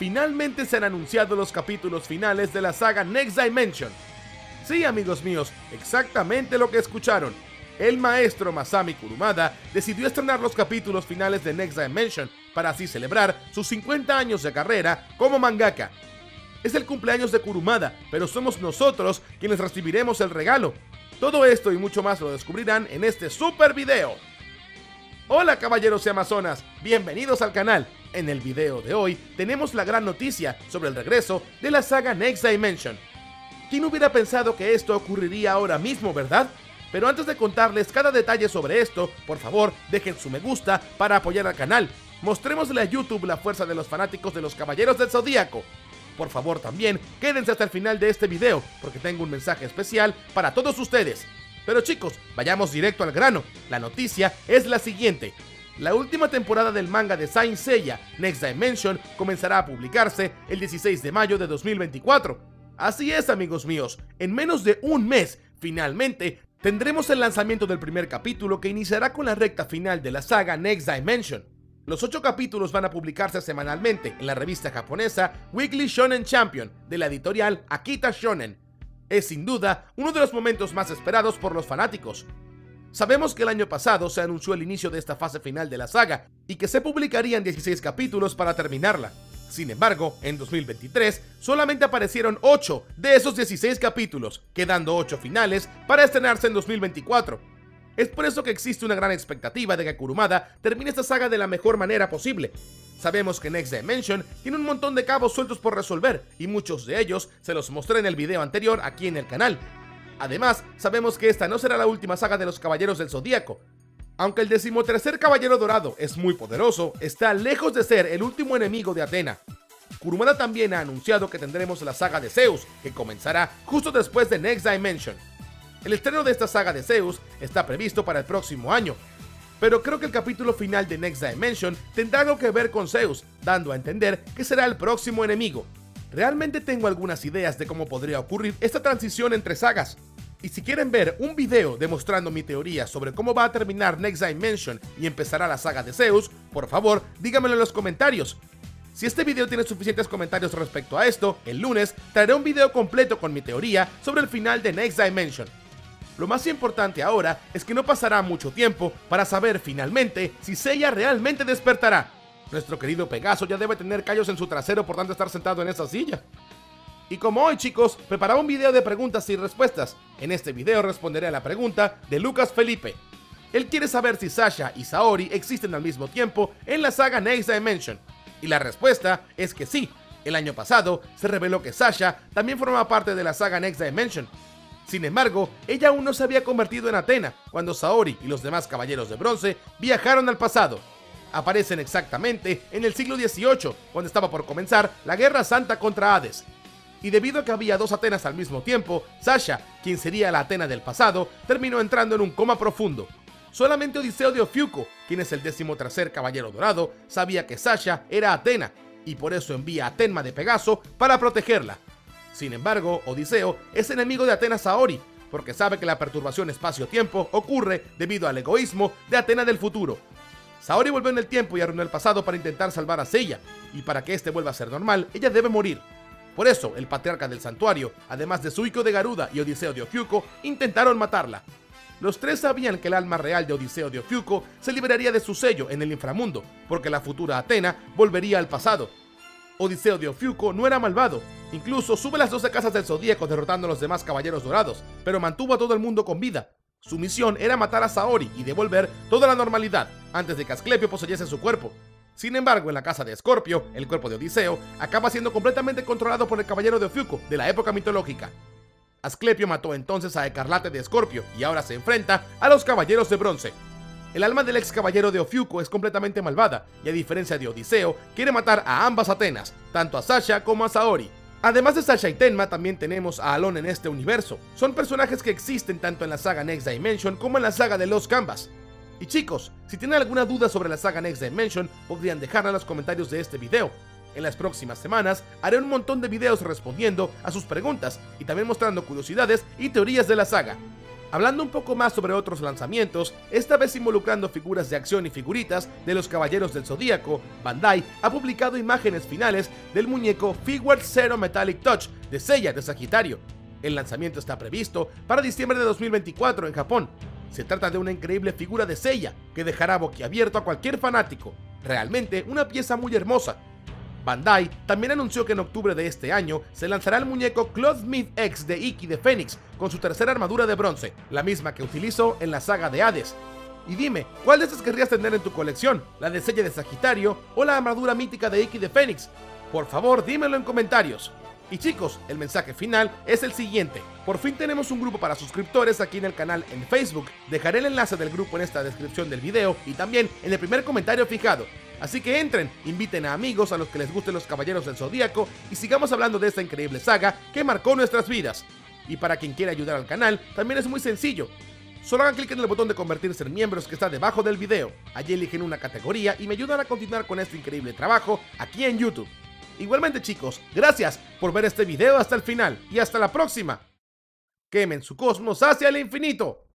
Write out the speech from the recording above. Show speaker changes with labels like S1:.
S1: finalmente se han anunciado los capítulos finales de la saga Next Dimension. Sí, amigos míos, exactamente lo que escucharon. El maestro Masami Kurumada decidió estrenar los capítulos finales de Next Dimension para así celebrar sus 50 años de carrera como mangaka. Es el cumpleaños de Kurumada, pero somos nosotros quienes recibiremos el regalo. Todo esto y mucho más lo descubrirán en este super video. Hola caballeros y amazonas, bienvenidos al canal. En el video de hoy tenemos la gran noticia sobre el regreso de la saga Next Dimension. ¿Quién hubiera pensado que esto ocurriría ahora mismo, verdad? Pero antes de contarles cada detalle sobre esto, por favor dejen su me gusta para apoyar al canal. Mostrémosle a YouTube la fuerza de los fanáticos de los Caballeros del Zodíaco. Por favor también quédense hasta el final de este video porque tengo un mensaje especial para todos ustedes. Pero chicos, vayamos directo al grano. La noticia es la siguiente. La última temporada del manga de Saint Seiya, Next Dimension, comenzará a publicarse el 16 de mayo de 2024. Así es, amigos míos, en menos de un mes, finalmente, tendremos el lanzamiento del primer capítulo que iniciará con la recta final de la saga Next Dimension. Los ocho capítulos van a publicarse semanalmente en la revista japonesa Weekly Shonen Champion de la editorial Akita Shonen, es sin duda uno de los momentos más esperados por los fanáticos. Sabemos que el año pasado se anunció el inicio de esta fase final de la saga y que se publicarían 16 capítulos para terminarla. Sin embargo, en 2023 solamente aparecieron 8 de esos 16 capítulos, quedando 8 finales para estrenarse en 2024. Es por eso que existe una gran expectativa de que Kurumada termine esta saga de la mejor manera posible, Sabemos que Next Dimension tiene un montón de cabos sueltos por resolver y muchos de ellos se los mostré en el video anterior aquí en el canal. Además, sabemos que esta no será la última saga de los Caballeros del Zodíaco. Aunque el decimotercer Caballero Dorado es muy poderoso, está lejos de ser el último enemigo de Atena. Kurumada también ha anunciado que tendremos la saga de Zeus, que comenzará justo después de Next Dimension. El estreno de esta saga de Zeus está previsto para el próximo año, pero creo que el capítulo final de Next Dimension tendrá algo que ver con Zeus, dando a entender que será el próximo enemigo. Realmente tengo algunas ideas de cómo podría ocurrir esta transición entre sagas. Y si quieren ver un video demostrando mi teoría sobre cómo va a terminar Next Dimension y empezará la saga de Zeus, por favor díganmelo en los comentarios. Si este video tiene suficientes comentarios respecto a esto, el lunes traeré un video completo con mi teoría sobre el final de Next Dimension. Lo más importante ahora es que no pasará mucho tiempo para saber finalmente si Seiya realmente despertará. Nuestro querido Pegaso ya debe tener callos en su trasero por tanto estar sentado en esa silla. Y como hoy chicos, preparaba un video de preguntas y respuestas. En este video responderé a la pregunta de Lucas Felipe. Él quiere saber si Sasha y Saori existen al mismo tiempo en la saga Next Dimension. Y la respuesta es que sí. El año pasado se reveló que Sasha también forma parte de la saga Next Dimension, sin embargo, ella aún no se había convertido en Atena cuando Saori y los demás caballeros de bronce viajaron al pasado. Aparecen exactamente en el siglo XVIII, cuando estaba por comenzar la Guerra Santa contra Hades. Y debido a que había dos Atenas al mismo tiempo, Sasha, quien sería la Atena del pasado, terminó entrando en un coma profundo. Solamente Odiseo de Ofiuco, quien es el tercer caballero dorado, sabía que Sasha era Atena, y por eso envía a Tenma de Pegaso para protegerla. Sin embargo, Odiseo es enemigo de Atenas Saori, porque sabe que la perturbación espacio-tiempo ocurre debido al egoísmo de Atena del futuro. Saori volvió en el tiempo y arruinó el pasado para intentar salvar a Seiya, y para que este vuelva a ser normal, ella debe morir. Por eso, el patriarca del santuario, además de Suiko de Garuda y Odiseo de Ofiuco, intentaron matarla. Los tres sabían que el alma real de Odiseo de Ofiuco se liberaría de su sello en el inframundo, porque la futura Atena volvería al pasado, Odiseo de Ofiuco no era malvado. Incluso sube las 12 casas del Zodíaco derrotando a los demás caballeros dorados, pero mantuvo a todo el mundo con vida. Su misión era matar a Saori y devolver toda la normalidad antes de que Asclepio poseyese su cuerpo. Sin embargo, en la casa de Escorpio, el cuerpo de Odiseo acaba siendo completamente controlado por el caballero de Ofiuco de la época mitológica. Asclepio mató entonces a Ecarlate de Escorpio y ahora se enfrenta a los caballeros de bronce. El alma del ex caballero de Ofiuco es completamente malvada, y a diferencia de Odiseo, quiere matar a ambas Atenas, tanto a Sasha como a Saori. Además de Sasha y Tenma, también tenemos a Alon en este universo. Son personajes que existen tanto en la saga Next Dimension como en la saga de Los Canvas. Y chicos, si tienen alguna duda sobre la saga Next Dimension, podrían dejarla en los comentarios de este video. En las próximas semanas haré un montón de videos respondiendo a sus preguntas y también mostrando curiosidades y teorías de la saga. Hablando un poco más sobre otros lanzamientos, esta vez involucrando figuras de acción y figuritas de los Caballeros del Zodíaco, Bandai ha publicado imágenes finales del muñeco Figuard Zero Metallic Touch de Seiya de Sagitario. El lanzamiento está previsto para diciembre de 2024 en Japón. Se trata de una increíble figura de Seiya que dejará boquiabierto a cualquier fanático. Realmente una pieza muy hermosa, Bandai también anunció que en octubre de este año se lanzará el muñeco Clothsmith X de Iki de Phoenix con su tercera armadura de bronce, la misma que utilizó en la saga de Hades. Y dime, ¿cuál de estas querrías tener en tu colección? ¿La de Sella de Sagitario o la armadura mítica de Iki de Phoenix? Por favor, dímelo en comentarios. Y chicos, el mensaje final es el siguiente. Por fin tenemos un grupo para suscriptores aquí en el canal en Facebook. Dejaré el enlace del grupo en esta descripción del video y también en el primer comentario fijado. Así que entren, inviten a amigos a los que les gusten los Caballeros del Zodíaco y sigamos hablando de esta increíble saga que marcó nuestras vidas. Y para quien quiera ayudar al canal, también es muy sencillo. Solo hagan clic en el botón de convertirse en miembros que está debajo del video. Allí eligen una categoría y me ayudan a continuar con este increíble trabajo aquí en YouTube. Igualmente chicos, gracias por ver este video hasta el final y hasta la próxima. Quemen su cosmos hacia el infinito.